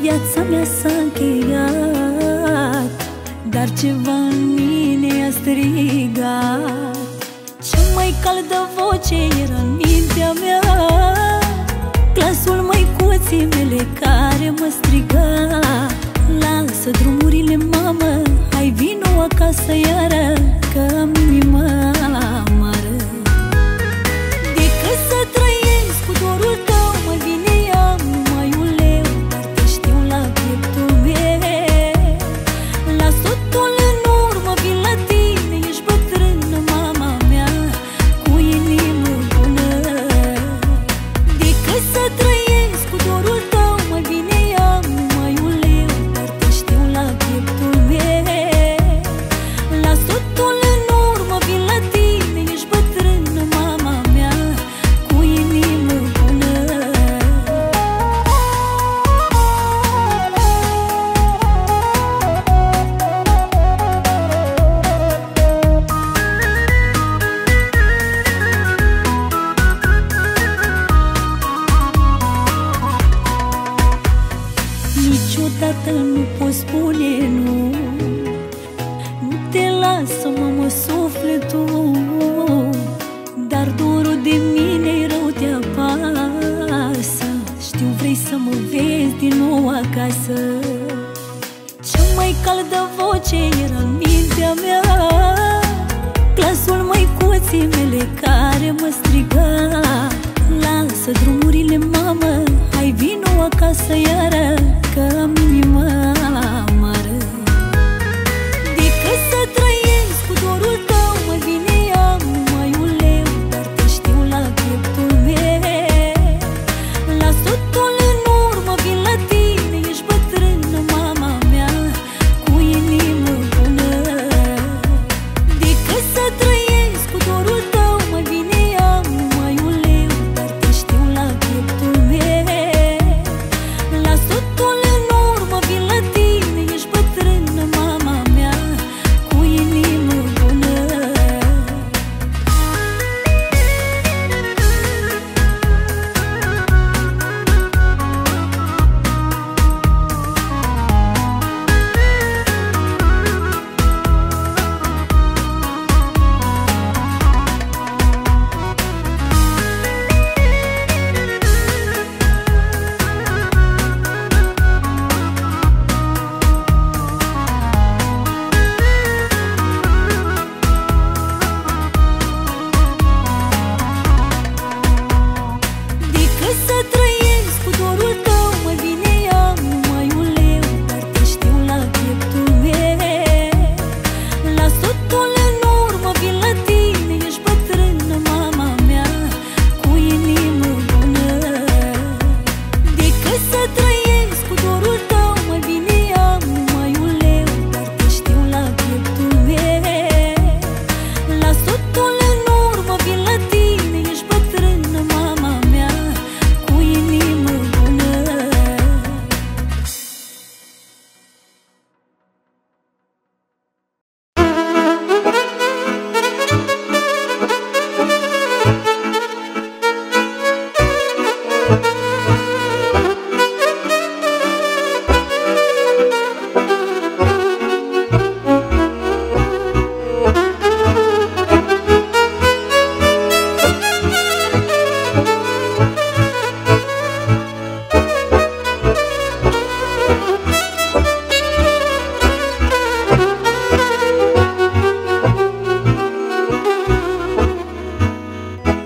viața mea s-a încheiat Dar ceva în mine a strigat. Cea mai caldă voce era în mintea mea Glasul măicuții mele care mă striga. Lasă drumurile, mamă, hai vino acasă iară Că am inima să mă vezi din nou acasă. Cea mai caldă voce era în mintea mea. Glasul măicuții mele care mă striga. Lasă drumurile, mamă, hai vino acasă iară Că am inimă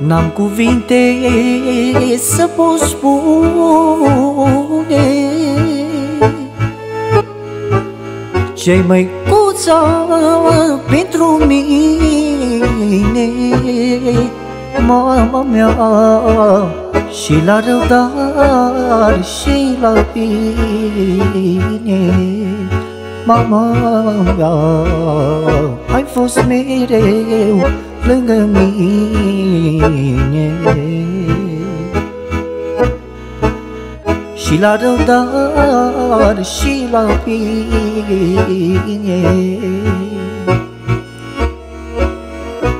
N-am cuvinte să pot spune. Ce-i măicuța pentru mine. Mama mea și la răbdare și la bine. Mama mea, ai fost mereu lângă mine. Și la răbdare și la bine.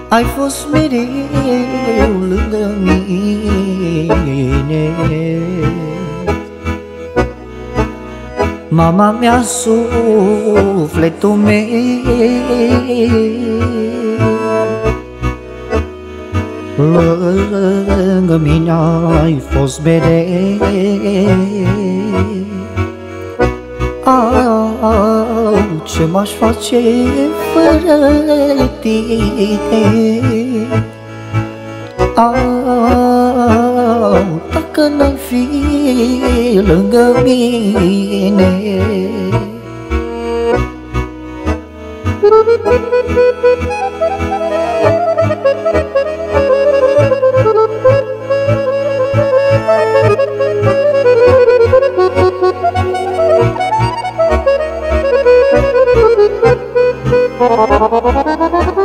Ai fost mereu lângă mine. Mama mea, sufletul meu. Lângă mine ai fost mereu Au, ce m-aș face fără tine? Au, dacă n-ai fi lângă mine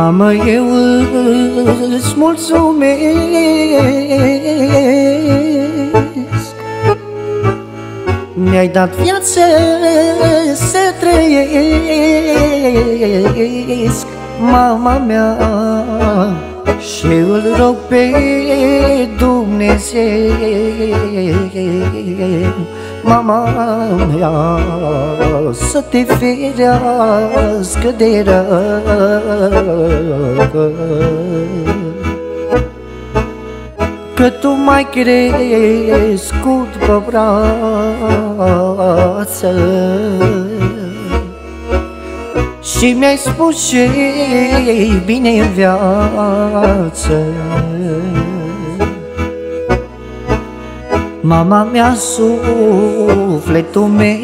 Mamă, eu îți mulțumesc. Mi-ai dat viață să trăiesc Mama mea și îl rog pe Dumnezeu Mama mea să te ferească de rău. Că tu mai crescut pe brață. Și mi-ai spus ce bine în viață Mama mea, sufletul meu.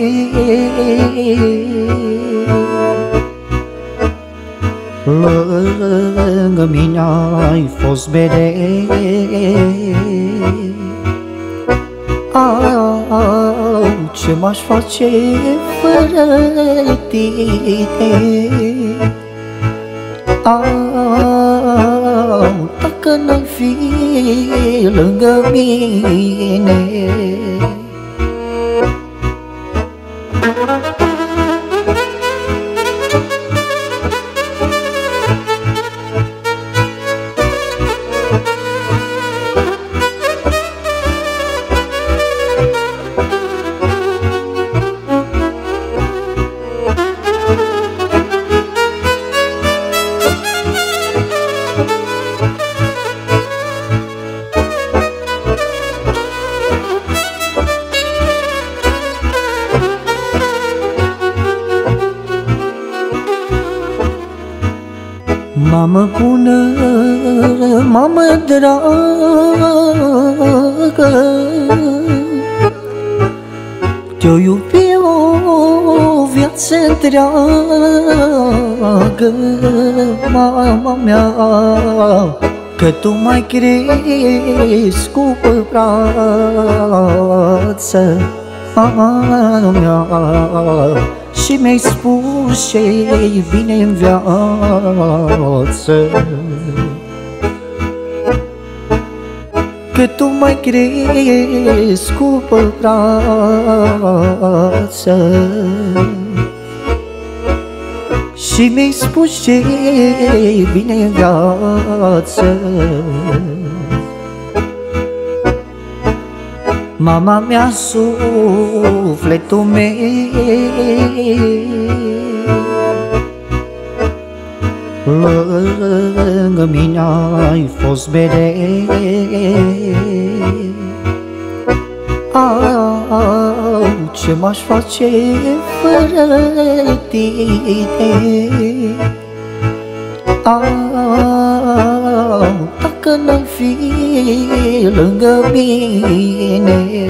Lângă mine ai fost mereu Au, ce m-aș face fără tine? Au, dacă n-ai fi lângă mine Mamă bună, mamă dragă. Te-o iubi o viață întreagă Mama mea, că tu mai crezi cu brață. Mama mea și mi-ai spus ce e bine în viață. Că tu mai crezi cu brață Și mi-ai spus ce e bine în viață Mama mea, sufletul meu. Lângă mine ai fost mereu Au, ce m-aș face fără tine? Au, dacă n-ai fi lângă mine